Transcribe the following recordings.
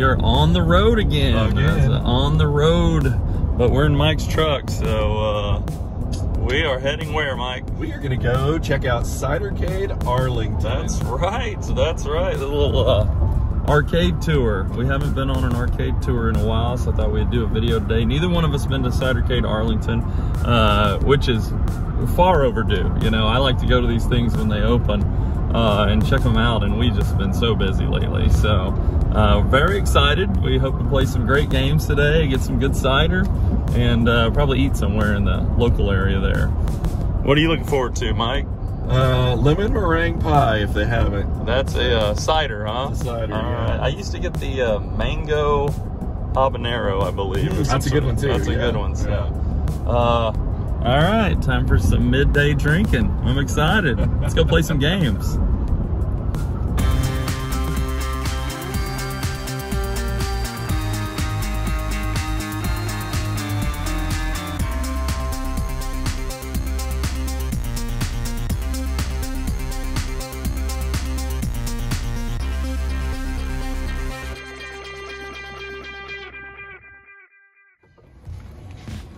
we are on the road again. Again. On the road, but we're in Mike's truck, so uh, we are heading where, Mike? We are gonna go check out Cidercade Arlington. That's right. That's right. The little uh, arcade tour. We haven't been on an arcade tour in a while, so I thought we'd do a video today. Neither one of us been to Cidercade Arlington, uh, which is far overdue. You know, I like to go to these things when they open uh, and check them out, and we've just been so busy lately. So, uh, very excited. We hope to play some great games today, get some good cider, and uh, probably eat somewhere in the local area there. What are you looking forward to, Mike? Uh, lemon meringue pie if they have it. That's a uh, cider, huh? It's a cider, All yeah. right. I used to get the uh, mango habanero, I believe. Mm, that's a good one, too, That's a good one. So. Yeah. Uh, all right, time for some midday drinking. I'm excited. Let's go play some games.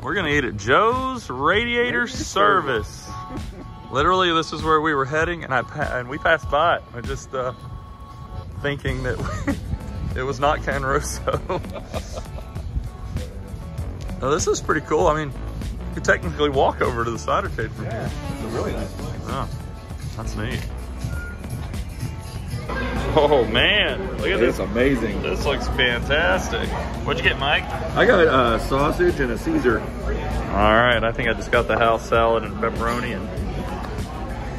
We're gonna eat at Joe's Radiator Service. Literally, this is where we were heading, and I and we passed by. it. I just uh, thinking that it was not Cane Rosso. now, this is pretty cool. I mean, you could technically walk over to the cidercade from Yeah, here. it's a really nice place. Oh, that's neat. Oh man, look at this. amazing. This looks fantastic. What'd you get, Mike? I got a sausage and a Caesar. All right, I think I just got the house salad and pepperoni and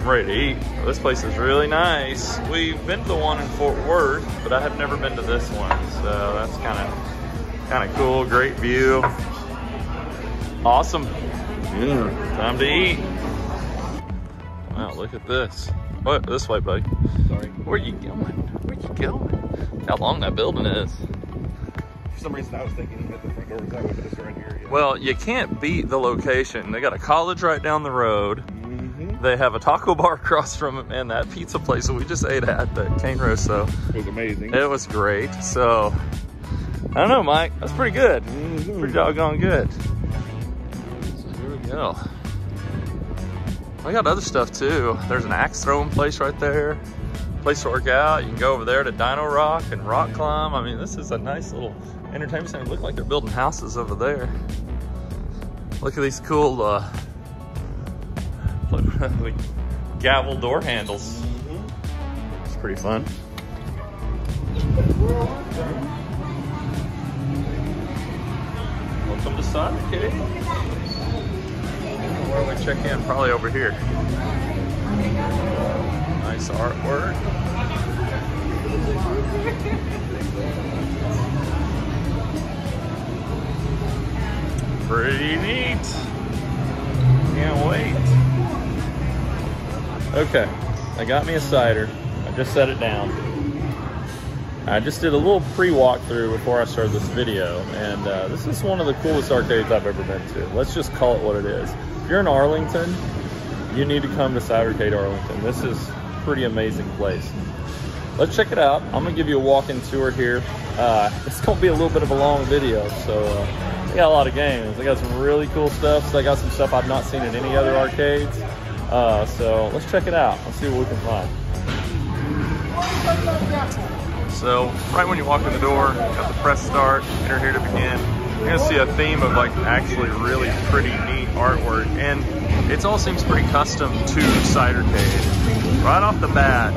I'm ready to eat. This place is really nice. We've been to the one in Fort Worth, but I have never been to this one, so that's kind of kind of cool. Great view. Awesome. Yeah. Time to eat. Wow, look at this. What? This way, buddy. Sorry. Where you going? Where are you going? How long that building is? For some reason, I was thinking that the front door was that way, but it's right here. Yeah. Well, you can't beat the location. They got a college right down the road. Mhm. They have a taco bar across from it, and that pizza place that we just ate at, that Cane Rosso. it was amazing. It was great. So, I don't know, Mike. That's pretty good. Mhm. Pretty doggone good. So here we go. I got other stuff too. There's an axe throwing place right there. Place to work out. You can go over there to Dyno Rock and rock climb. I mean, this is a nice little entertainment center. Look like they're building houses over there. Look at these cool uh, gavel door handles. It's pretty fun. Welcome to Sonic Cave. Where we check in? Probably over here. Nice artwork. Pretty neat. Can't wait. Okay, I got me a cider. I just set it down. I just did a little pre-walkthrough before I started this video, and uh, this is one of the coolest arcades I've ever been to. Let's just call it what it is. If you're in Arlington, you need to come to Cidercade Arlington. This is a pretty amazing place. Let's check it out. I'm gonna give you a walk-in tour here. Uh, it's gonna be a little bit of a long video, so uh, got a lot of games. They got some really cool stuff. So got some stuff I've not seen in any other arcades. Uh, so let's check it out. Let's see what we can find. So right when you walk in the door, got the press start, enter here to begin. You're gonna see a theme of like actually really pretty neat artwork, and it all seems pretty custom to Cidercade. Right off the bat,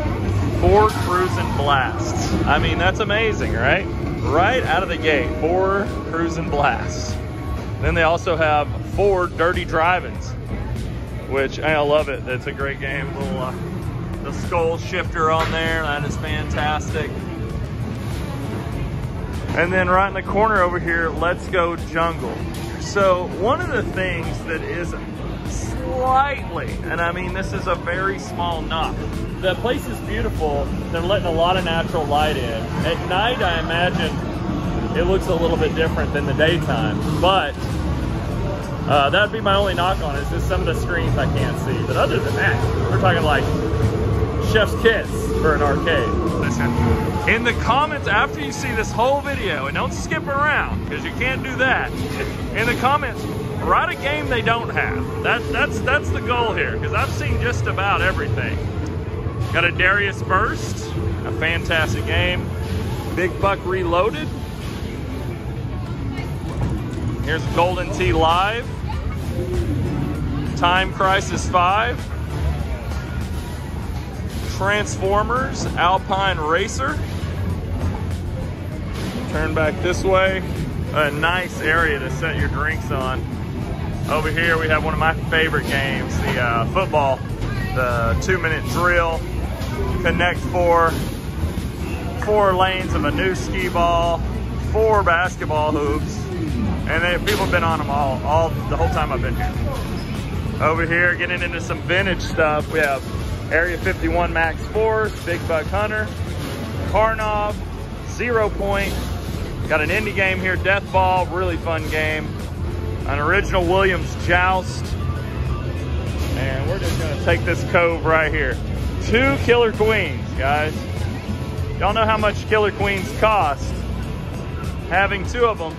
four Cruis'n Blasts. I mean, that's amazing, right? Right out of the gate, four Cruis'n Blasts. Then they also have four dirty drivings, which I love it. It's a great game. Little uh, the skull shifter on there, that is fantastic. And then right in the corner over here, let's go jungle. So one of the things that is slightly, and I mean this is a very small knock. The place is beautiful. They're letting a lot of natural light in. At night, I imagine it looks a little bit different than the daytime, but uh, that'd be my only knock on is just some of the screens I can't see. But other than that, we're talking like chef's kiss for an arcade. Listen, in the comments after you see this whole video, and don't skip around because you can't do that. In the comments, write a game they don't have. That, that's that's the goal here because I've seen just about everything. Got a Darius Burst, a fantastic game. Big Buck Reloaded. Here's Golden Tee Live. Time Crisis 5. Transformers Alpine Racer. Turn back this way. A nice area to set your drinks on. Over here we have one of my favorite games, the uh, football, the two minute drill, connect four, four lanes of a new skee ball, four basketball hoops, and people have been on them all, all the whole time I've been here. Over here, getting into some vintage stuff, we have Area 51 Max Force, Big Buck Hunter, Karnov, Zero Point. Got an indie game here, Death Ball, really fun game. An original Williams Joust. And we're just gonna take this cove right here. Two Killer Queens, guys. Y'all know how much Killer Queens cost. Having two of them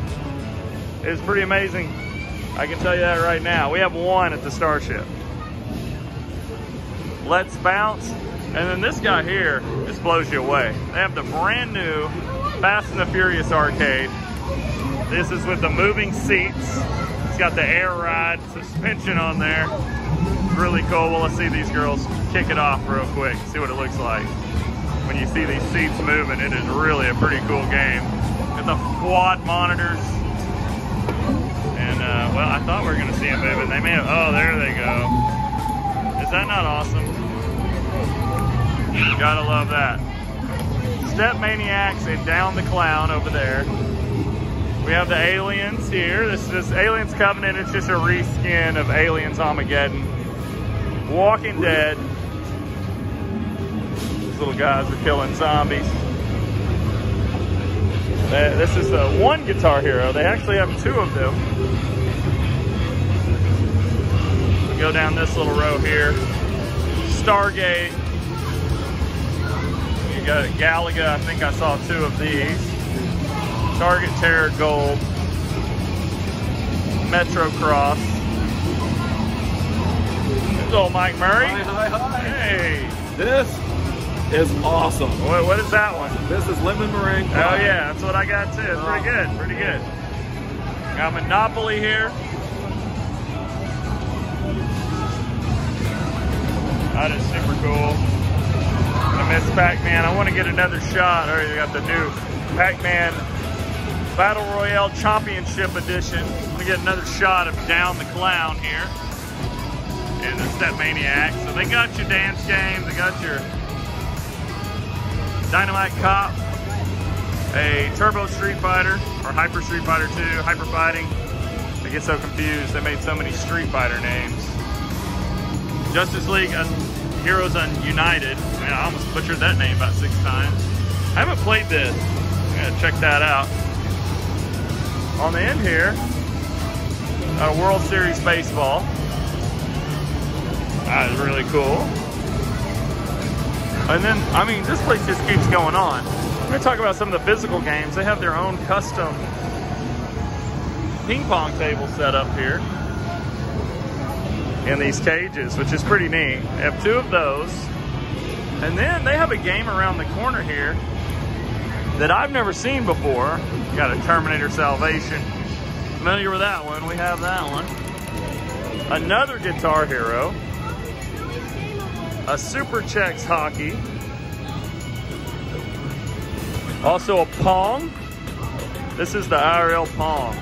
is pretty amazing. I can tell you that right now. We have one at the Starship. Let's Bounce. And then this guy here just blows you away. They have the brand new Fast and the Furious arcade. This is with the moving seats. It's got the air ride suspension on there. It's really cool. Well, let's see these girls kick it off real quick, see what it looks like. When you see these seats moving, it is really a pretty cool game. Got the quad monitors. And, uh, well, I thought we were going to see them moving. They may have, oh, there they go. Is that not awesome? Gotta love that. Step Maniacs and Down the Clown over there. We have the Aliens here. This is Aliens Covenant. It's just a reskin of Aliens Armageddon. Walking Dead. These little guys are killing zombies. This is the one Guitar Hero. They actually have two of them. Go down this little row here. Stargate. You got Galaga. I think I saw two of these. Target Terror Gold. Metro Cross. There's old Mike Murray. Hi, hi, hi. Hey. This is awesome. What, what is that one? This is lemon meringue. Oh yeah, that's what I got too. It's pretty oh. good, pretty good. Got Monopoly here. That is super cool. I miss Pac-Man. I want to get another shot. Or you got the new Pac-Man Battle Royale Championship Edition. I'm get another shot of Down the Clown here. And the Step Maniac. So they got your dance game, they got your Dynamite Cop, a Turbo Street Fighter, or Hyper Street Fighter 2, Hyper Fighting. I get so confused. They made so many Street Fighter names. Justice League Un Heroes United. Man, I almost butchered that name about six times. I haven't played this. I gotta check that out. On the end here, uh, World Series Baseball. That is really cool. And then, I mean, this place just keeps going on. I'm gonna talk about some of the physical games. They have their own custom ping pong table set up here in these cages, which is pretty neat. They have two of those. And then they have a game around the corner here that I've never seen before. Got a Terminator Salvation. Familiar with that one? We have that one. Another Guitar Hero. A Super Chexx Hockey. Also a Pong. This is the IRL Pong.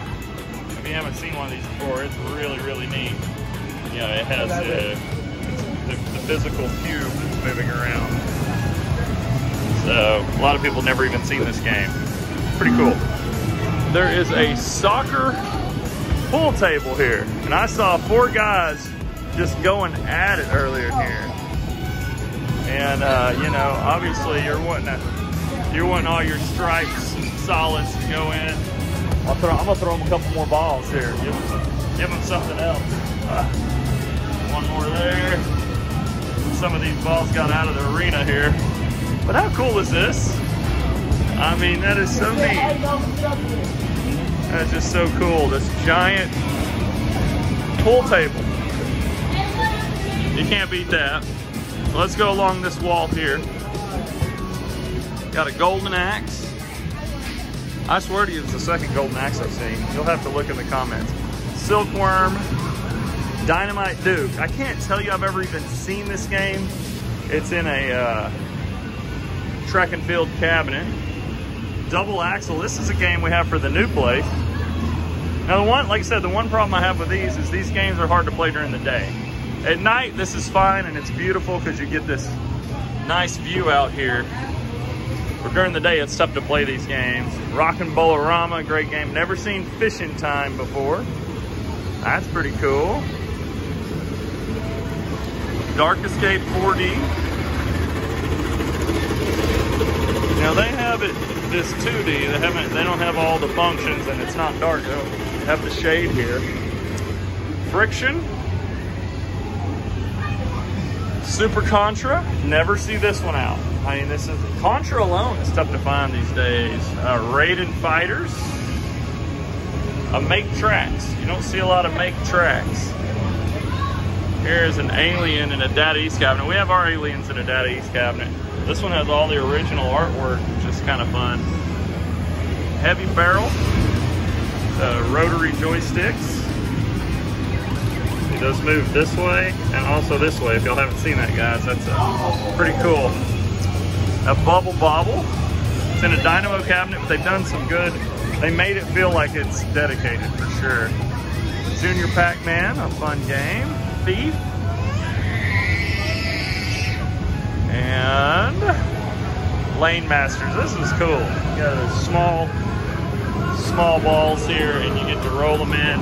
If you haven't seen one of these before, it's really, really neat. You know, it has uh, the, the physical cube that's moving around. So a lot of people never even seen this game. Pretty cool. There is a soccer pool table here, and I saw four guys just going at it earlier here. And uh, you know, obviously you're wanting to, you're wanting all your stripes and solids to go in. I'll throw, I'm gonna throw them a couple more balls here. Give them, give them something else. Uh, one more there. some of these balls got out of the arena here. But how cool is this? I mean, that is so neat. That's just so cool. This giant pool table. You can't beat that. Let's go along this wall here. Got a golden axe. I swear to you, it's the second golden axe I've seen. You'll have to look in the comments. Silkworm, Dynamite Duke. I can't tell you I've ever even seen this game. It's in a uh, track and field cabinet. Double Axle. This is a game we have for the new place. Now the one, like I said, the one problem I have with these is these games are hard to play during the day. At night, this is fine and it's beautiful because you get this nice view out here. But during the day, it's tough to play these games. Rockin' Bowl-O-Rama, great game. Never seen Fishing Time before. That's pretty cool. Dark Escape 4D. Now they have it this 2D. They haven't. They don't have all the functions, and it's not dark. They don't have the shade here. Friction. Super Contra. Never see this one out. I mean, this is Contra alone is tough to find these days. Uh, Raiden Fighters. A Make Trax. You don't see a lot of Make Trax. Here's an alien in a Data East cabinet. We have our aliens in a Data East cabinet. This one has all the original artwork, which is kind of fun. Heavy barrel, uh, rotary joysticks. It does move this way and also this way. If y'all haven't seen that, guys, that's uh, pretty cool. A bubble bobble. It's in a dynamo cabinet, but they've done some good. They made it feel like it's dedicated for sure. Junior Pac-Man, a fun game. Thief. And Lane Masters. This is cool. You got a small, small balls here, and you get to roll them in.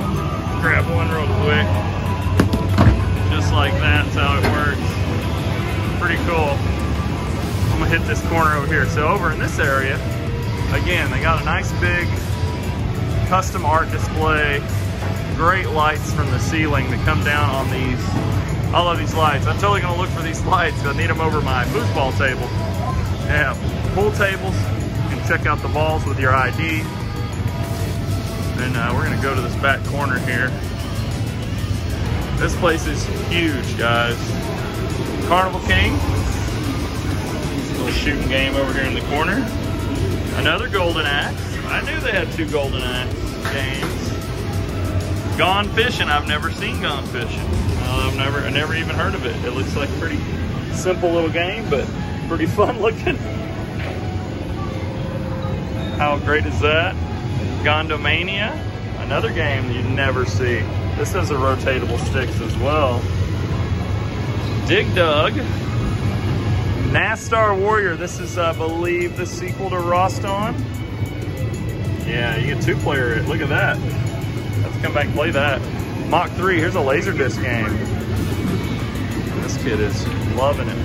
Grab one real quick. Just like that. That's how it works. Pretty cool. I'm gonna hit this corner over here. So over in this area, again, they got a nice big custom art display. Great lights from the ceiling that come down on these. I love these lights. I'm totally gonna look for these lights. I need them over my foosball table. Yeah, pool tables. You can check out the balls with your ID. And uh, we're gonna go to this back corner here. This place is huge, guys. Carnival King. Little shooting game over here in the corner. Another Golden Axe. I knew they had two Golden Axe games. Gone Fishing. I've never seen Gone Fishing. Uh, I've never, I never even heard of it. It looks like a pretty simple little game, but pretty fun looking. How great is that? Gondomania. Another game you never see. This has a rotatable sticks as well. Dig Dug. Nastar Warrior. This is, I believe, the sequel to Rastan. Yeah, you get two player it. Look at that. Come back play that. Mach 3, here's a Laserdisc game. This kid is loving it.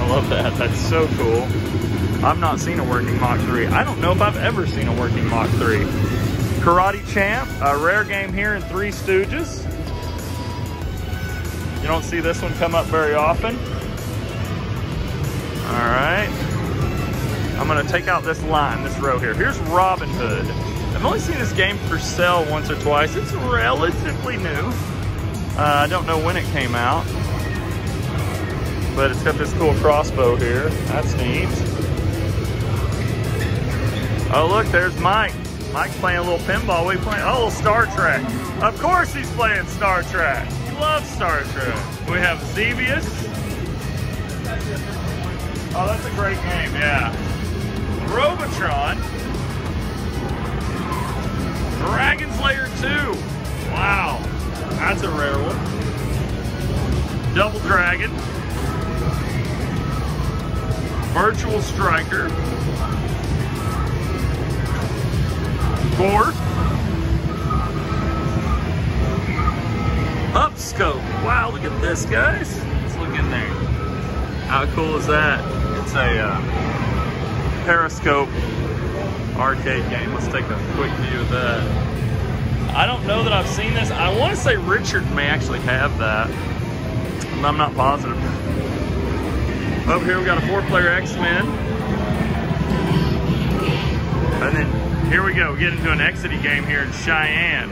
I love that. That's so cool. I've not seen a working Mach 3. I don't know if I've ever seen a working Mach 3. Karate Champ, a rare game here in Three Stooges. You don't see this one come up very often. All right. I'm gonna take out this line, this row here. Here's Robin Hood. I've only seen this game for sale once or twice. It's relatively new. Uh, I don't know when it came out, but it's got this cool crossbow here. That's neat. Oh, look, there's Mike. Mike's playing a little pinball. We playing, oh, Star Trek. Of course he's playing Star Trek. He loves Star Trek. We have Xevious. Oh, that's a great game, yeah. Robotron. Dragon's Lair 2. Wow, that's a rare one. Double Dragon. Virtual Striker. Board. Upscope. Wow, look at this, guys. Let's look in there. How cool is that? It's a uh, periscope arcade game. Let's take a quick view of that. I don't know that I've seen this. I want to say Richard may actually have that. I'm not positive. Over here we got a four-player X-Men. And then here we go, we get into an Exidy game here in Cheyenne.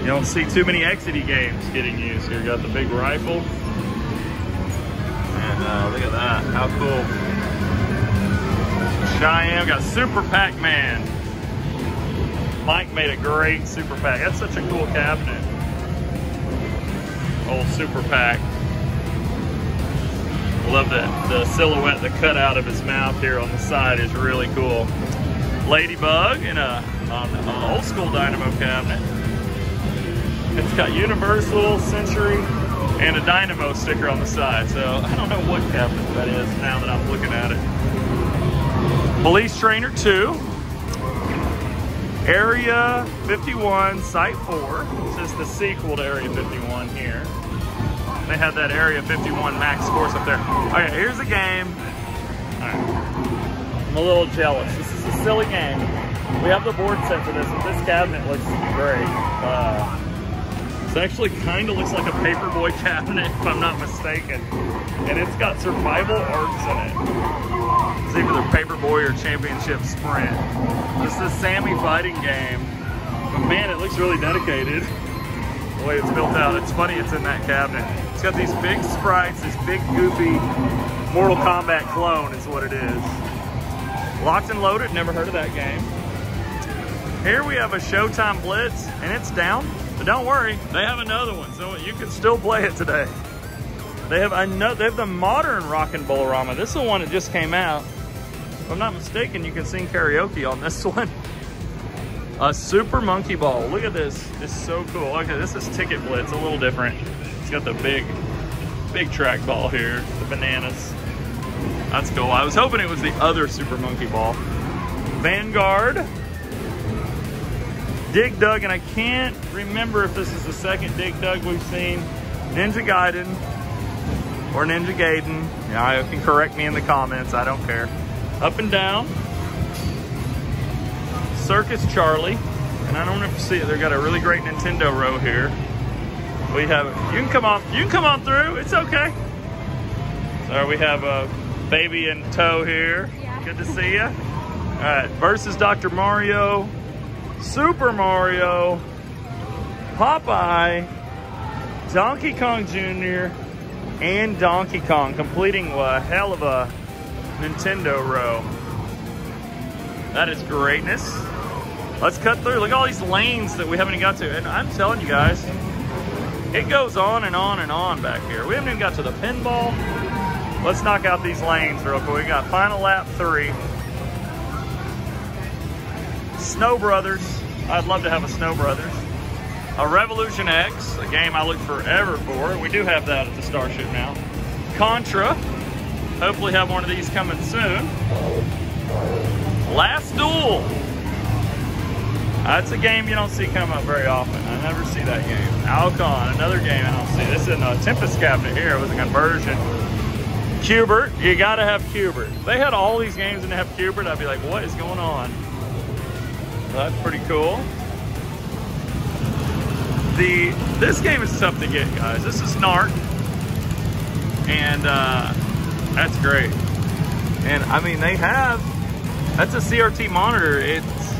You don't see too many Exidy games getting used here. got the big rifle. And uh, look at that, how cool. Cheyenne, we got Super Pac-Man. Mike made a great Super Pac. That's such a cool cabinet. Old Super Pac. Love that the silhouette, the cutout of his mouth here on the side is really cool. Ladybug in a, an old school Dynamo cabinet. It's got Universal, Century, and a Dynamo sticker on the side. So I don't know what cabinet that is now that I'm looking at it. Police Trainer 2. Area 51, Site 4. This is the sequel to Area 51 here. They had that Area 51 max force up there. Okay, here's the game. I'm a little jealous. This is a silly game. We have the board set for this, and this cabinet looks great. Uh, it actually kind of looks like a paperboy cabinet, if I'm not mistaken. And it's got survival arts in it. It's either the paperboy or championship sprint. This is Sammy fighting game. But man, it looks really dedicated. The way it's built out. It's funny it's in that cabinet. It's got these big sprites, this big goofy Mortal Kombat clone is what it is. Locked and loaded, never heard of that game. Here we have a Showtime Blitz, and it's down. But don't worry, they have another one, so you can still play it today. They have another, they have the modern Rockin' Bolorama. This is the one that just came out. If I'm not mistaken, you can sing karaoke on this one. A Super Monkey Ball. Look at this. It's so cool. Okay, this is Ticket Blitz, a little different. It's got the big, big track ball here, the bananas. That's cool. I was hoping it was the other Super Monkey Ball. Vanguard. Dig Dug, and I can't remember if this is the second Dig Dug we've seen. Ninja Gaiden or Ninja Gaiden. Yeah, you can correct me in the comments. I don't care. Up and down. Circus Charlie. And I don't know if you see it. They've got a really great Nintendo row here. We have, you can come on, you can come on through. It's okay. So we have a baby in tow here. Yeah. Good to see you. All right, versus Dr. Mario, Super Mario, Popeye, Donkey Kong Jr., and Donkey Kong, completing a hell of a Nintendo row. That is greatness. Let's cut through. Look at all these lanes that we haven't even got to. And I'm telling you guys, it goes on and on and on back here. We haven't even got to the pinball. Let's knock out these lanes real quick. We got final lap three. Snow Brothers. I'd love to have a Snow Brothers. A Revolution X, a game I look forever for. We do have that at the Starship now. Contra. Hopefully have one of these coming soon. Last Duel. That's a game you don't see come up very often. I never see that game. Alcon, another game I don't see. This is a Tempest cabinet here. It was a conversion. Q*bert, you gotta have Q*bert. If they had all these games and they have Q*bert, I'd be like, what is going on? That's pretty cool. The this game is tough to get, guys. This is Narc, and uh, that's great. And I mean, they have that's a CRT monitor. It's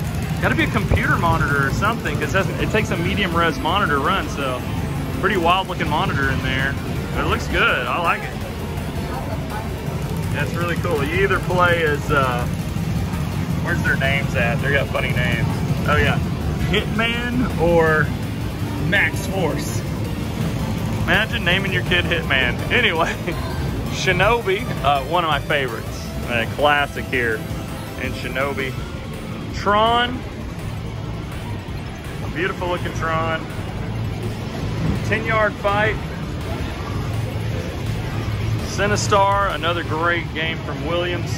got to be a computer monitor or something because it takes a medium res monitor run. So pretty wild looking monitor in there. But it looks good. I like it. That's really cool. You either play as uh, where's their names at? They got funny names. Oh yeah, Hitman or Max Force. Imagine naming your kid Hitman. Anyway, Shinobi, uh, one of my favorites. A classic here in Shinobi. Tron, A beautiful looking Tron. 10 yard fight. Sinistar, another great game from Williams.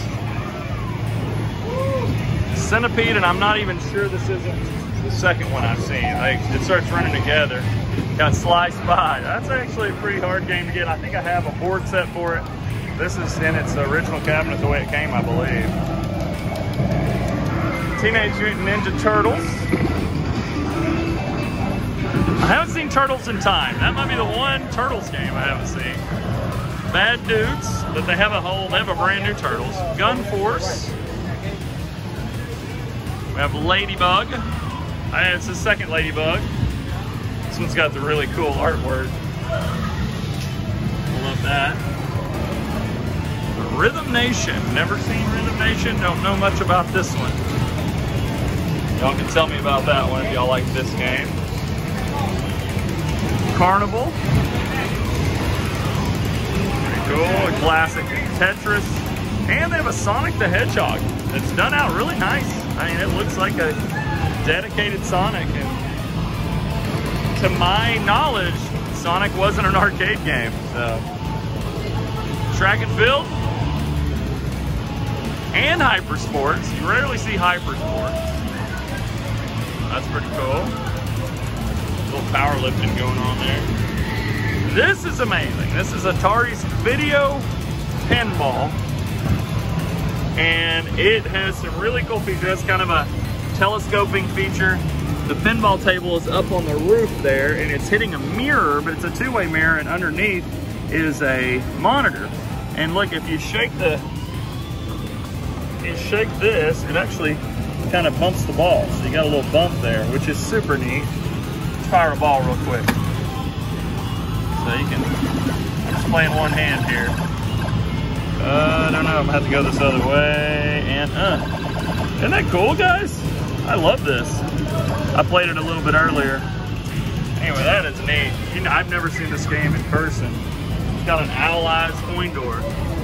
Centipede, and I'm not even sure this isn't the second one I've seen. Like, it starts running together. Got sliced by. That's actually a pretty hard game to get. I think I have a board set for it. This is in its original cabinet the way it came, I believe. Teenage Mutant Ninja Turtles. I haven't seen Turtles in Time. That might be the one Turtles game I haven't seen. Bad Dudes, but they have a whole, they have a brand new Turtles. Gun Force. We have Ladybug. I, it's the second Ladybug. This one's got the really cool artwork. I love that. Rhythm Nation. Never seen Rhythm Nation. Don't know much about this one. Y'all can tell me about that one if y'all like this game. Carnival. Pretty cool. A classic Tetris. And they have a Sonic the Hedgehog. It's done out really nice. I mean, it looks like a dedicated Sonic. And to my knowledge, Sonic wasn't an arcade game. So, track and field and hyper sports. You rarely see hyper sports. That's pretty cool. A little powerlifting going on there. This is amazing. This is Atari's video pinball. And it has some really cool features. It's kind of a telescoping feature. The pinball table is up on the roof there and it's hitting a mirror, but it's a two-way mirror and underneath is a monitor. And look, if you shake the, you shake this, it actually kind of bumps the ball. So you got a little bump there, which is super neat. Fire a ball real quick. So you can, just playing one hand here. Uh, I don't know, I'm gonna have to go this other way, and uh. Isn't that cool, guys? I love this. I played it a little bit earlier. Anyway, that is neat. You know, I've never seen this game in person. It's got an owl-eyes coin door.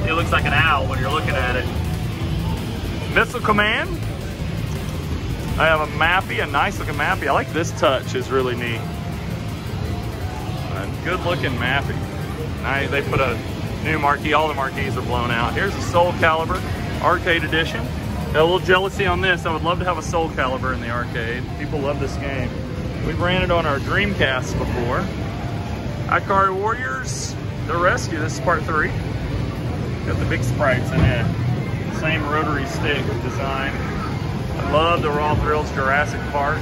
It looks like an owl when you're looking at it. Missile Command. I have a mappy, a nice looking mappy. I like this touch, is really neat. A good looking mappy. Now they put a new marquee, all the marquees are blown out. Here's a Soul Calibur Arcade Edition. Got a little jealousy on this. I would love to have a Soul Calibur in the arcade. People love this game. We've ran it on our Dreamcast before. Ikari Warriors, The Rescue, this is part three. Got the big sprites in it. Same rotary stick design. I love the Raw Thrills Jurassic Park.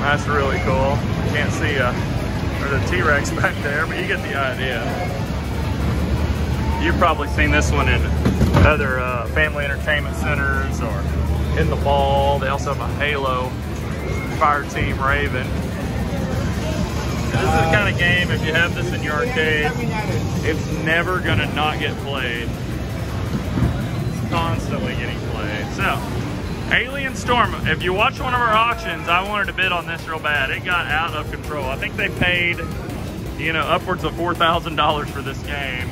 That's really cool. Can't see uh, or the T-Rex back there, but you get the idea. You've probably seen this one in other uh, family entertainment centers or in the mall. They also have a Halo Fire Team Raven. This is the kind of game, if you have this in your arcade, it's never gonna not get played. It's constantly getting played. So, Alien Storm, if you watch one of our auctions, I wanted to bid on this real bad. It got out of control. I think they paid, you know, upwards of $4,000 for this game,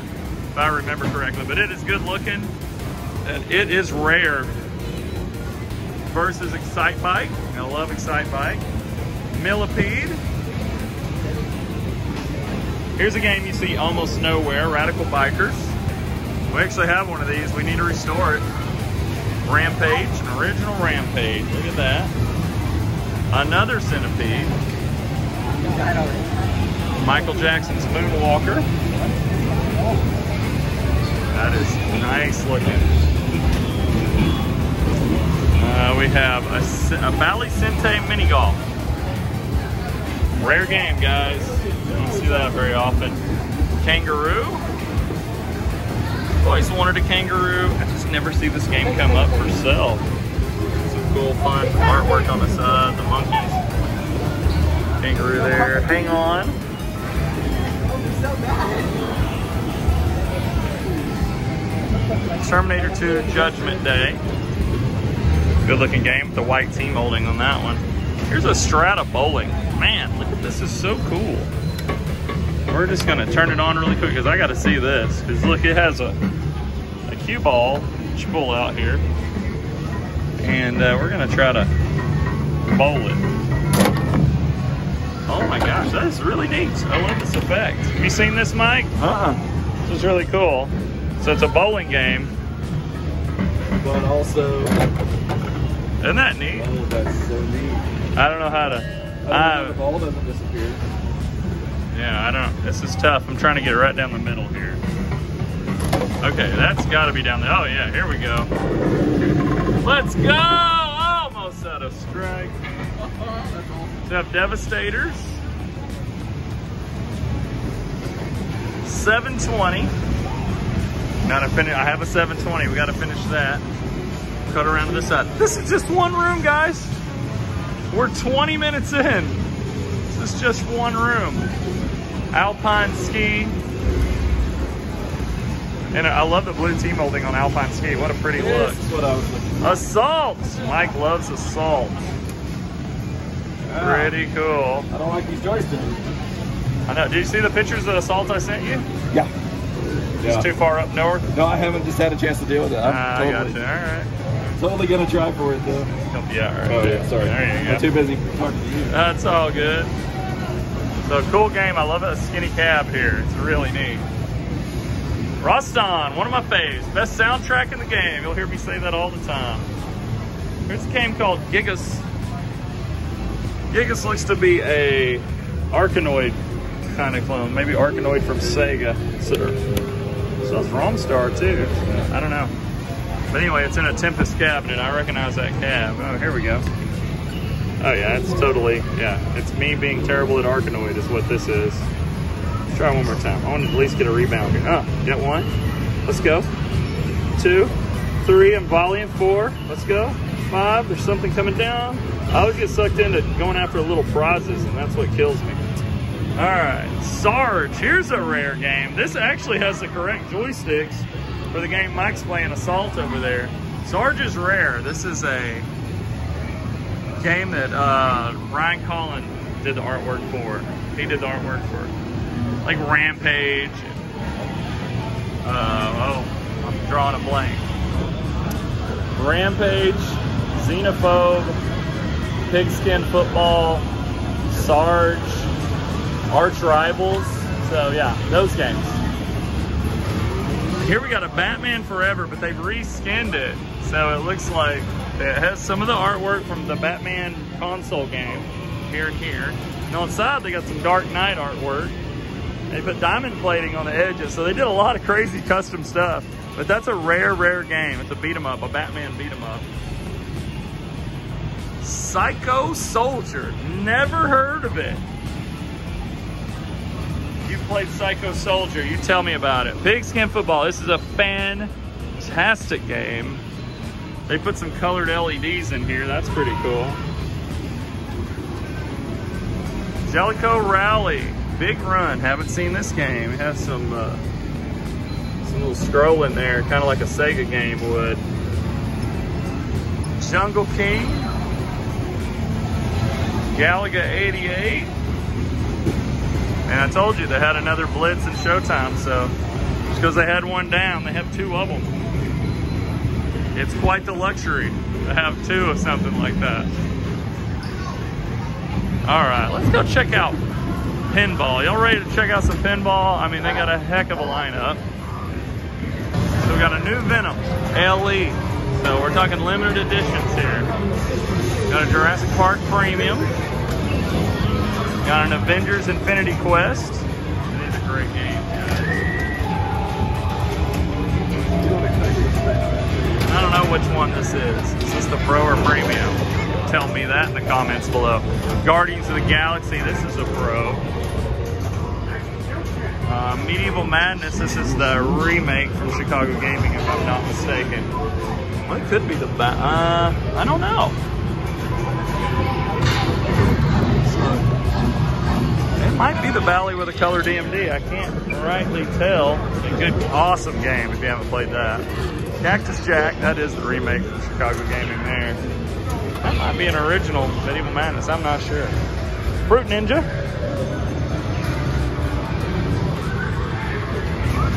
if I remember correctly. But it is good looking, and it is rare. Versus Excitebike. I love Excitebike. Millipede. Here's a game you see almost nowhere, Radical Bikers. We actually have one of these. We need to restore it. Rampage, an original Rampage. Look at that. Another Centipede. Michael Jackson's Moonwalker. That is nice looking. Uh, we have a, a Bally Sente Mini Golf. Rare game, guys. You don't see that very often. Kangaroo. Always wanted a kangaroo. I just never see this game come up for sale. Some cool, fun artwork on the side. The monkeys. Kangaroo there. Hang on. Terminator 2 Judgment Day. Good looking game with the white T-molding on that one. Here's a Strata Bowling. Man, look at this, this is so cool. We're just gonna turn it on really quick because I gotta see this. Because look, it has a, a cue ball pull out here. And uh, we're gonna try to bowl it. Oh my gosh, that is really neat. I love this effect. Have you seen this, Mike? Uh-uh. This is really cool. So it's a bowling game. But also, Isn't that neat? oh, that's so neat. I don't know how to. I don't know I, the ball doesn't disappear. yeah, I don't. This is tough. I'm trying to get it right down the middle here. Okay, that's got to be down there. Oh yeah, here we go. Let's go! Almost out of strike. We have Devastators. 720. Gotta finish. I have a 720. We gotta finish that. Cut around to this side. This is just one room, guys. We're 20 minutes in. This is just one room. Alpine ski. And I love the blue T-molding on Alpine ski. What a pretty look. This is what I was Assault! Mike loves assault. for. Pretty cool. I don't like these joysticks. I know. Did you see the pictures of the assault I sent you? Yeah. It's too far up north. No, I haven't just had a chance to deal with it. I'm Ah, I got totally, right. totally gonna try for it though. Help you out right Oh yeah, sorry. There you I'm go. too busy talking to you. That's all good. So cool game. I love a skinny cab here. It's really neat. Rastan, one of my faves. Best soundtrack in the game. You'll hear me say that all the time. Here's a game called Gigas. Gigas looks to be a Arkanoid kind of clone. Maybe Arkanoid from Sega. So, so it's Romstar too. I don't know. But anyway, it's in a Tempest cabinet. I recognize that cab. Oh, here we go. Oh yeah, it's totally, yeah. It's me being terrible at Arkanoid is what this is. Let's try one more time. I want to at least get a rebound here. Oh, get one. Let's go. Two, three, I'm volleying. Four, let's go. Five, there's something coming down. I always get sucked into going after little prizes, and that's what kills me. All right, Sarge, here's a rare game. This actually has the correct joysticks for the game Mike's playing Assault over there. Sarge is rare. This is a game that uh, Brian Colin did the artwork for. He did the artwork for like Rampage. And, uh, oh, I'm drawing a blank. Rampage, Xenophobe, Pigskin Football, Sarge, Arch Rivals. So yeah, those games. Here we got a Batman Forever, but they've reskinned it. So it looks like it has some of the artwork from the Batman console game here and here. And on the side, they got some Dark Knight artwork. They put diamond plating on the edges, so they did a lot of crazy custom stuff. But that's a rare, rare game. It's a beat 'em up, a Batman beat 'em up. Psycho Soldier. Never heard of it. Played Psycho Soldier. You tell me about it. Pigskin Football. This is a fantastic game. They put some colored LEDs in here. That's pretty cool. Jaleco Rally. Big run. Haven't seen this game. It has some uh, some little scroll in there, kind of like a Sega game would. Jungle King. Galaga 88. And I told you they had another Blitz and Showtime, so just because they had one down, they have two of them. It's quite the luxury to have two of something like that. All right, let's go check out pinball. Y'all ready to check out some pinball? I mean, they got a heck of a lineup. So we got a new Venom LE. So we're talking limited editions here. Got a Jurassic Park Premium. Got an Avengers Infinity Quest. These a great game. guys. I don't know which one this is. Is this the Pro or Premium? Tell me that in the comments below. Guardians of the Galaxy, this is a Pro. Uh, Medieval Madness, this is the remake from Chicago Gaming, if I'm not mistaken. It could be the uh, I don't know. Might be the valley with a color DMD. I can't rightly tell. A good, awesome game if you haven't played that. Cactus Jack, that is the remake from Chicago Gaming there. That might be an original Medieval Madness, I'm not sure. Fruit Ninja.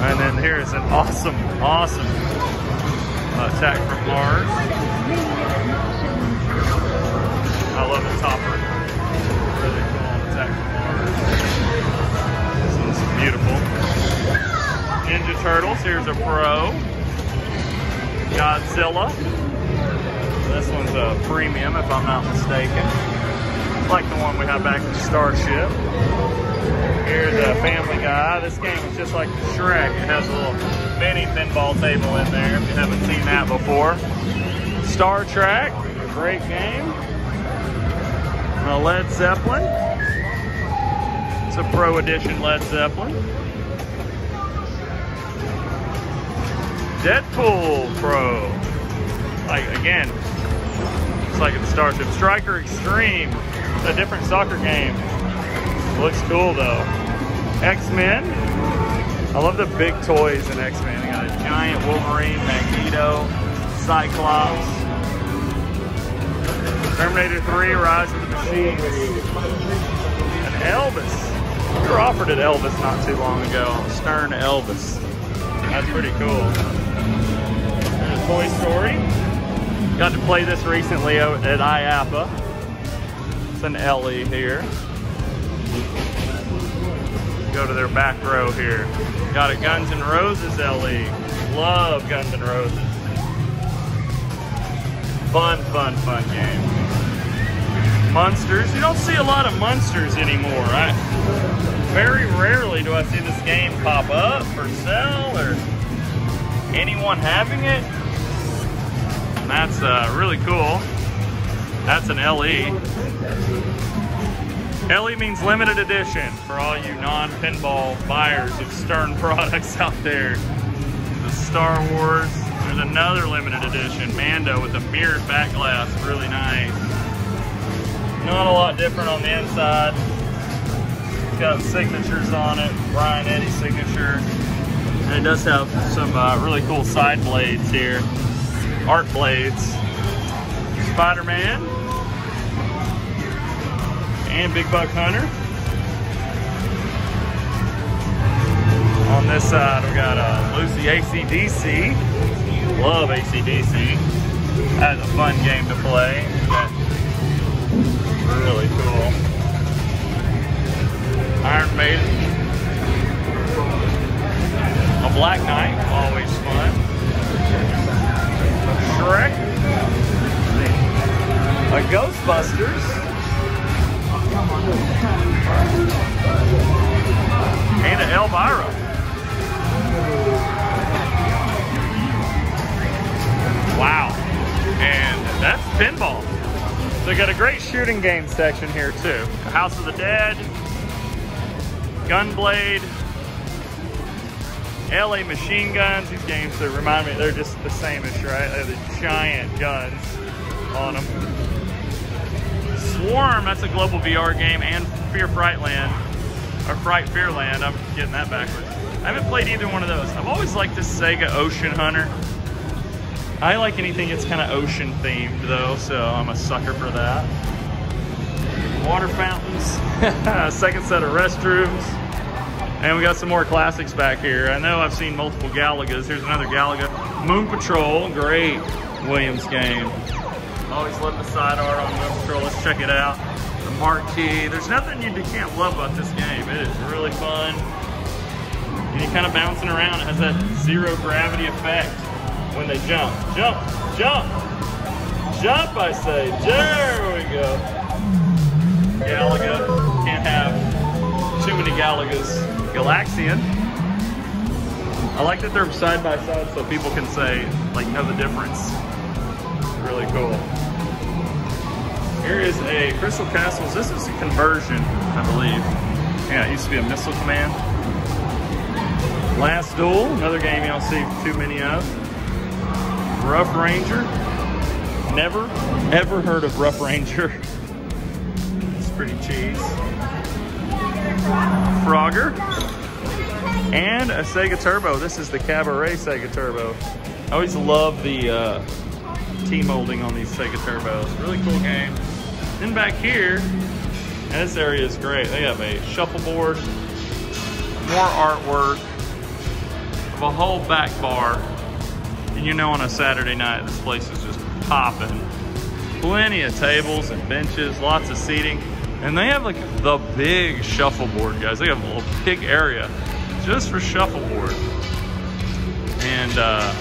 And then here is an awesome, awesome attack from Mars. I love the topper. Really cool attack. This one's beautiful. Ninja Turtles, here's a pro. Godzilla. This one's a premium, if I'm not mistaken. Like the one we have back in Starship. Here's a Family Guy. This game is just like the Shrek. It has a little mini pinball table in there if you haven't seen that before. Star Trek, great game. A Led Zeppelin. It's a Pro Edition Led Zeppelin. Deadpool Pro. Like, again, it's like it's Starship. Striker Extreme. It's a different soccer game. Looks cool though. X-Men. I love the big toys in X-Men. They got a giant Wolverine, Magneto, Cyclops, Terminator 3, Rise of the Machines, and Elvis. We were offered at Elvis not too long ago. Stern Elvis. That's pretty cool. There's Toy Story. Got to play this recently at IAAPA. It's an LE here. Go to their back row here. Got a Guns N' Roses LE. Love Guns N' Roses. Fun, fun, fun game. Monsters. You don't see a lot of monsters anymore. I very rarely do I see this game pop up for sale or anyone having it. And that's uh, really cool. That's an LE. LE means limited edition for all you non-pinball buyers of Stern products out there. The Star Wars. There's another limited edition, Mando with a mirrored back glass, really nice. Not a lot different on the inside. It's got signatures on it, Brian Eddy signature. And it does have some uh, really cool side blades here, art blades. Spider-Man, and Big Buck Hunter. On this side, we got uh, Lucy ACDC. Love ACDC. That's a fun game to play. Really cool. Iron Maiden. A Black Knight, always fun. Shrek. A Ghostbusters. And an Elvira. Wow. And that's pinball. We got a great shooting game section here too. House of the Dead, Gunblade, LA machine guns. These games that remind me, they're just the same-ish, right? They have the giant guns on them. Swarm, that's a global VR game, and Fear Frightland, or Fright Fearland. I'm getting that backwards. I haven't played either one of those. I've always liked this Sega Ocean Hunter. I like anything that's kind of ocean themed though, so I'm a sucker for that. Water fountains, second set of restrooms, and we got some more classics back here. I know I've seen multiple Galagas. Here's another Galaga. Moon Patrol, great Williams game. Always love the side art on Moon Patrol. Let's check it out. The marquee. There's nothing you can't love about this game. It is really fun. And you're kind of bouncing around. It has that zero gravity effect when they jump. Jump, jump, jump, I say. There we go. Galaga. Can't have too many Galagas. Galaxian. I like that they're side by side so people can say, like, know the difference. Really cool. Here is a Crystal Castles. This is a conversion, I believe. Yeah, it used to be a missile command. Last Duel, another game you don't see too many of. Rough Ranger. Never, ever heard of Rough Ranger. it's pretty cheese. Frogger. And a Sega Turbo. This is the Cabaret Sega Turbo. I always love the uh, T-molding on these Sega Turbos. Really cool game. Then back here, and this area is great. They have a shuffleboard, more artwork, of a whole back bar. And you know on a Saturday night, this place is just popping. Plenty of tables and benches, lots of seating. And they have like the big shuffleboard, guys. They have a little big area just for shuffleboard. And uh,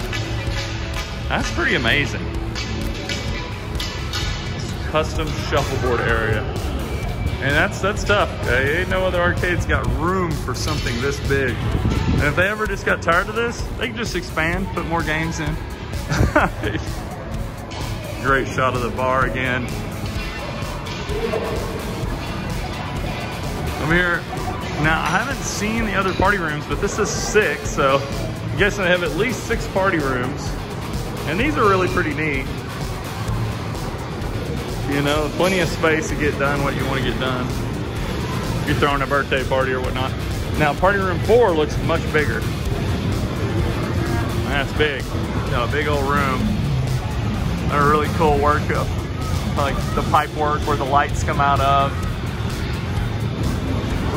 that's pretty amazing. Custom shuffleboard area. And that's that's tough. Okay? Ain't no other arcade's got room for something this big. And if they ever just got tired of this, they can just expand, put more games in. Great shot of the bar again. Over here, now I haven't seen the other party rooms, but this is six, so I'm guessing they have at least six party rooms. And these are really pretty neat. You know, plenty of space to get done what you want to get done. If you're throwing a birthday party or whatnot. Now, party room four looks much bigger. That's big. A big old room. A really cool work of like the pipe work where the lights come out of.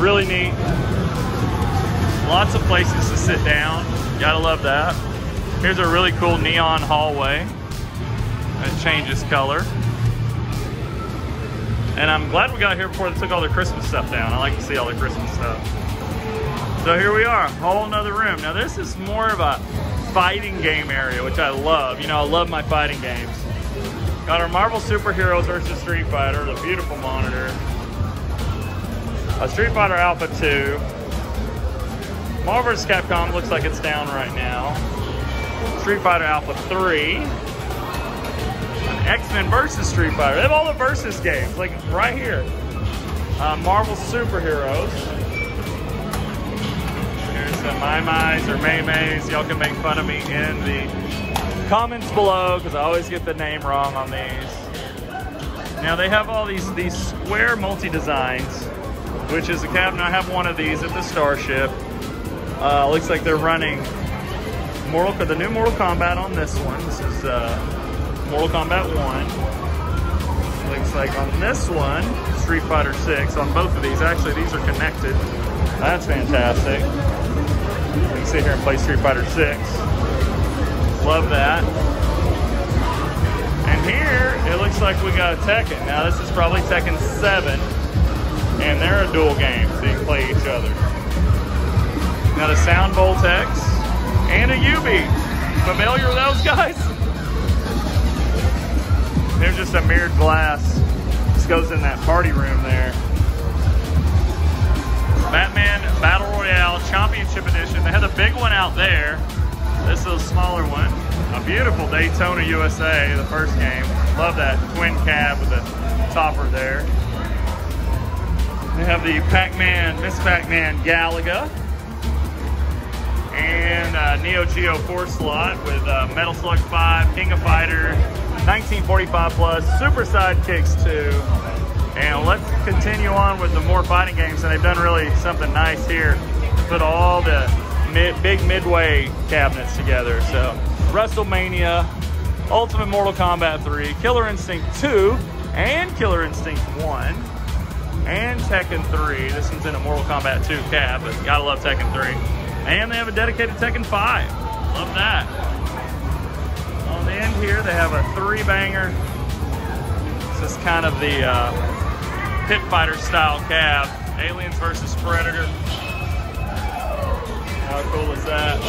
Really neat. Lots of places to sit down. Gotta love that. Here's a really cool neon hallway. It changes color. And I'm glad we got here before they took all their Christmas stuff down. I like to see all the Christmas stuff. So here we are, whole nother room. Now this is more of a fighting game area, which I love. You know, I love my fighting games. Got our Marvel Superheroes versus Street Fighter, the beautiful monitor. A Street Fighter Alpha 2. Marvel vs. Capcom looks like it's down right now. Street Fighter Alpha 3. X-Men versus Street Fighter. They have all the versus games, like right here. Uh, Marvel Superheroes. Here's the My Mai's or May May's. Y'all can make fun of me in the comments below because I always get the name wrong on these. Now they have all these these square multi-designs, which is a cabinet. I have one of these at the Starship. Uh, looks like they're running Mortal the new Mortal Kombat on this one. This is uh, Mortal Kombat 1. Looks like on this one, Street Fighter 6. On both of these, actually these are connected. That's fantastic. We can sit here and play Street Fighter 6. Love that. And here, it looks like we got a Tekken. Now this is probably Tekken 7. And they're a dual game, so you can play each other. Now the Sound Voltex and a Ubi. Familiar with those guys? There's just a mirrored glass. This goes in that party room there. Batman Battle Royale Championship Edition. They had the big one out there. This is a smaller one. A beautiful Daytona USA, the first game. Love that twin cab with the topper there. They have the Pac-Man, Miss Pac-Man Galaga. And uh, Neo Geo 4 slot with uh, Metal Slug 5, King of Fighter, 1945 plus, Super Sidekicks 2. And let's continue on with the more fighting games. And they've done really something nice here. Put all the mid, big midway cabinets together. So WrestleMania, Ultimate Mortal Kombat 3, Killer Instinct 2, and Killer Instinct 1, and Tekken 3. This one's in a Mortal Kombat 2 cab, but gotta love Tekken 3. And they have a dedicated Tekken 5. Love that. End here, they have a three banger. This is kind of the uh, pit fighter style cab. Aliens versus Predator. How cool is that?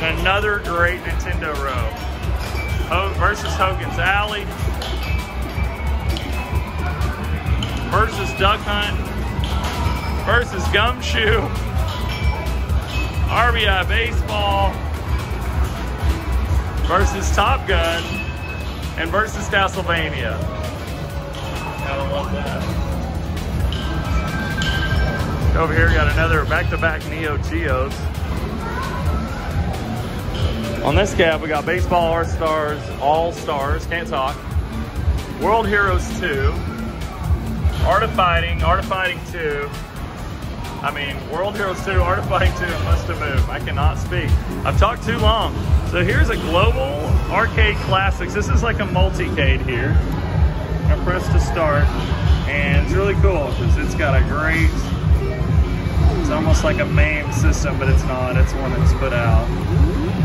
And another great Nintendo row. Ho versus Hogan's Alley. Versus Duck Hunt. Versus Gumshoe. RBI Baseball. Versus Top Gun. And versus Castlevania. Gotta love that. Over here, got another back-to-back -back Neo Geos. On this cab, we got Baseball All-Stars, All-Stars, can't talk. World Heroes 2. Art of Fighting, Art of Fighting 2. I mean, World Heroes 2, Art of Fighting 2, Must Have Moved. I cannot speak. I've talked too long. So here's a global arcade classics. This is like a multi-cade here. I press to start, and it's really cool because it's got a great it's almost like a MAME system, but it's not. It's one that's put out.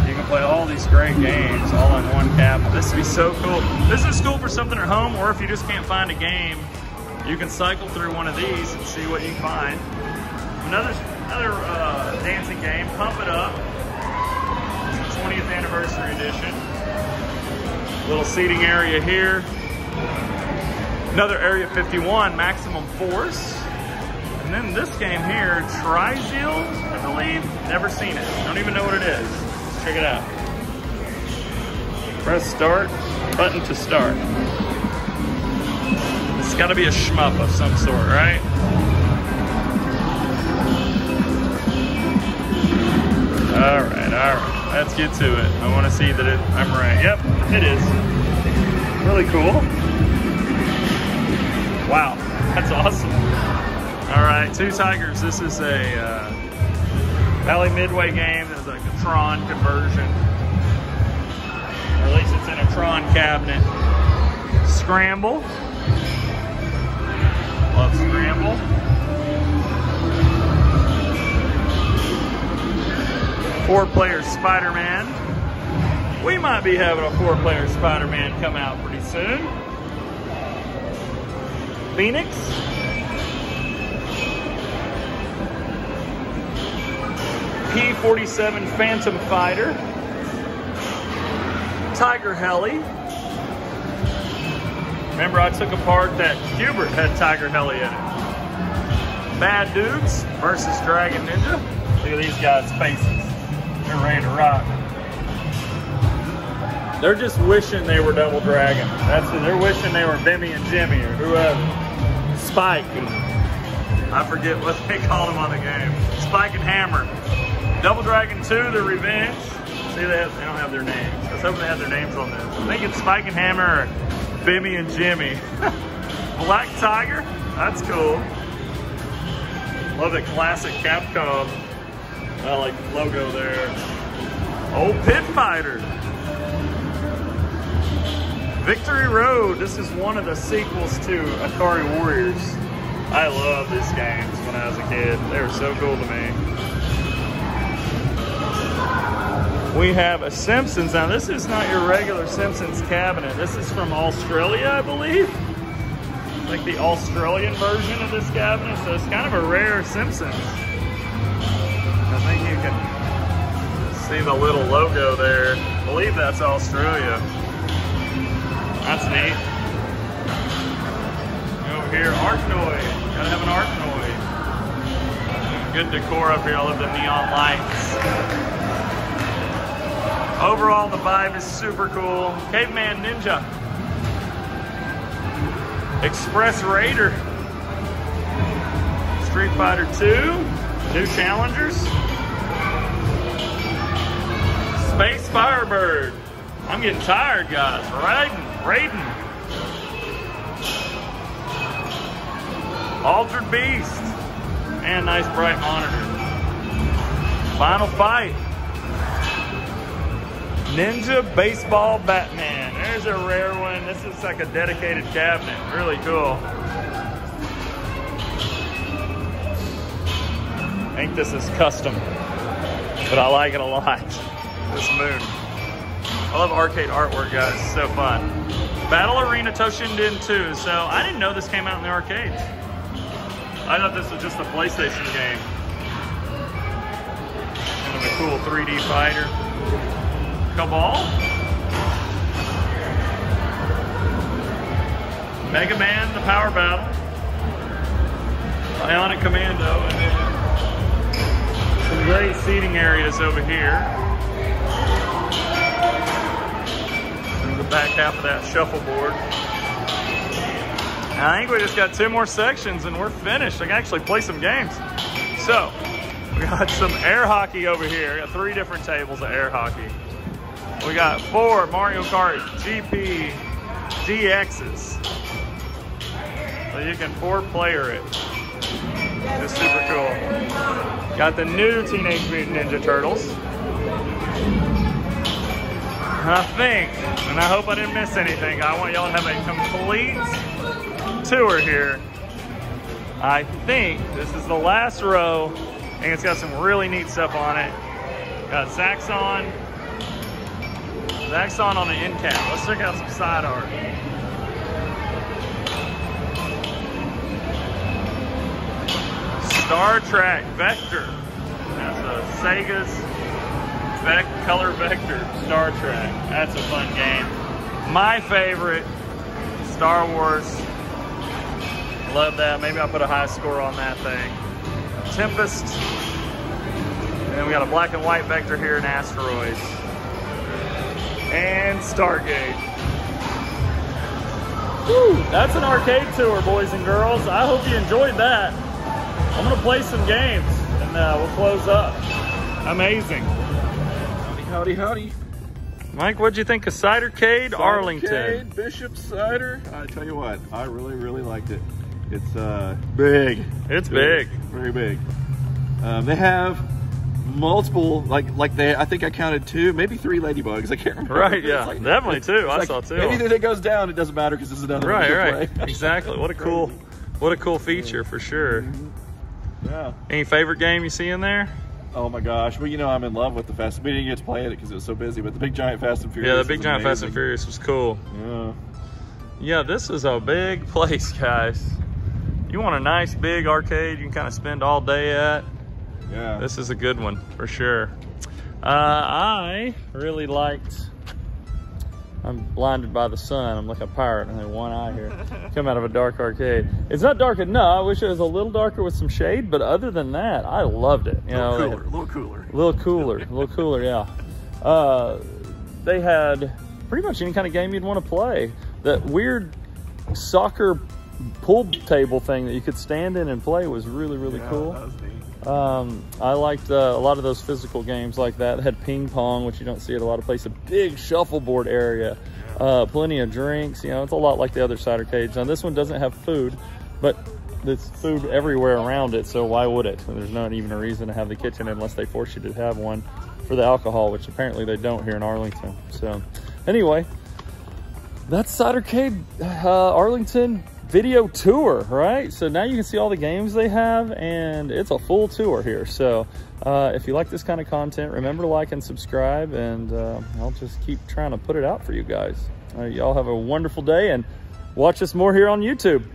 You can play all these great games all in one cabinet. This would be so cool. This is cool for something at home, or if you just can't find a game, you can cycle through one of these and see what you find. Another, another uh, dancing game, Pump It Up. It's the 20th anniversary edition. Little seating area here. Another Area 51, Maximum Force. And then this game here, Trizeal, I believe, never seen it. Don't even know what it is. Check it out. Press start, button to start. It's got to be a shmup of some sort, right? All right, all right. Let's get to it. I want to see that it, I'm right. Yep, it is. Really cool. Wow, that's awesome. All right, two Tigers. This is a uh, Bally Midway game. There's like a Tron conversion. Or at least it's in a Tron cabinet. Scramble. Love Scramble. Four-player Spider-Man. We might be having a four-player Spider-Man come out pretty soon. Phoenix. P-47 Phantom Fighter. Tiger Heli. Remember I took apart that Q*bert had Tiger Heli in it. Bad Dudes versus Dragon Ninja. Look at these guys' faces. They're ready to rock. They're just wishing they were Double Dragon. That's it. They're wishing they were Bimmy and Jimmy or whoever. Spike. And I forget what they called them on the game. Spike and Hammer. Double Dragon 2, The Revenge. See, they, have, they don't have their names. I was hoping they had their names on this. I think it's Spike and Hammer or Bimmy and Jimmy. Black Tiger. That's cool. Love the classic Capcom. I like the logo there. Old Pit Fighter. Victory Road. This is one of the sequels to Ikari Warriors. I love these games when I was a kid. They were so cool to me. We have a Simpsons. Now, this is not your regular Simpsons cabinet. This is from Australia, I believe. Like the Australian version of this cabinet. So it's kind of a rare Simpsons. Can see the little logo there. I believe that's Australia. That's neat. Over here, Arkanoid. Gotta have an Arkanoid. Good decor up here. I love the neon lights. Overall, the vibe is super cool. Caveman Ninja. Express Raider. Street Fighter 2. New challengers. Space Firebird. I'm getting tired, guys. Raiden. Raiden. Altered Beast. And nice bright monitor. Final fight. Ninja Baseball Batman. There's a rare one. This is like a dedicated cabinet. Really cool. I think this is custom, but I like it a lot. This moon. I love arcade artwork, guys. It's so fun. Battle Arena Toshinden 2. So I didn't know this came out in the arcades. I thought this was just a PlayStation game. Kind of a cool 3D fighter. Cabal. Mega Man, the Power Battle. Bionic Commando, and then some great seating areas over here. The back half of that shuffleboard. I think we just got two more sections and we're finished. I can actually play some games. So, we got some air hockey over here. We Got three different tables of air hockey. We got four Mario Kart GP DXs. So you can four player it. It's super cool. Got the new Teenage Mutant Ninja Turtles. I think, and I hope I didn't miss anything, I want y'all to have a complete tour here. I think this is the last row, and it's got some really neat stuff on it. Got Zaxxon, Zaxxon on an end cap. Let's check out some side art. Star Trek Vector. That's a Sega's Color Vector Star Trek. That's a fun game. My favorite, Star Wars. Love that. Maybe I'll put a high score on that thing. Tempest. And we got a black and white Vector here in Asteroids and Stargate. Whew, that's an arcade tour, boys and girls. I hope you enjoyed that. I'm gonna play some games and uh, we'll close up. Amazing. Howdy, howdy, howdy. Mike, what'd you think of Cidercade Arlington? Cidercade, Bishop Cider. I tell you what, I really, really liked it. It's uh, big. It's big. Very big. Um, they have multiple, like, like they. I think I counted two, maybe three ladybugs. I can't remember. Right, yeah. like- Definitely two. I like saw two. Anything that goes down, it doesn't matter because this is another Right, one right. play. exactly. What a cool, what a cool feature for sure. yeah. Any favorite game you see in there? Oh my gosh. Well, you know I'm in love with the Fast. We didn't get to play it because it was so busy, but the Big Giant Fast and Furious. Yeah, the Big Giant Fast and. Furious was cool. Yeah. Yeah, this is a big place, guys. You want a nice big arcade you can kind of spend all day at? Yeah. This is a good one for sure. Uh, I really liked. I'm blinded by the sun. I'm like a pirate. I have one eye here. Come out of a dark arcade. It's not dark enough. I wish it was a little darker with some shade, but other than that, I loved it. You a know, little they cooler. A little cooler. a little cooler, a little cooler, yeah. Uh, they had pretty much any kind of game you'd want to play. That weird soccer pool table thing that you could stand in and play was really, really Yeah, cool. Um, I liked uh, a lot of those physical games like that. They had ping pong, which you don't see at a lot of places. A big shuffleboard area, uh, plenty of drinks. You know, it's a lot like the other Cidercade. Now this one doesn't have food, but there's food everywhere around it. So why would it? There's not even a reason to have the kitchen unless they force you to have one for the alcohol, which apparently they don't here in Arlington. So anyway, that's Cidercade uh, Arlington video tour, right? So now you can see all the games they have, and it's a full tour here. So uh, if you like this kind of content, remember to like and subscribe, and uh, I'll just keep trying to put it out for you guys. Y'all have a wonderful day, and watch us more here on YouTube.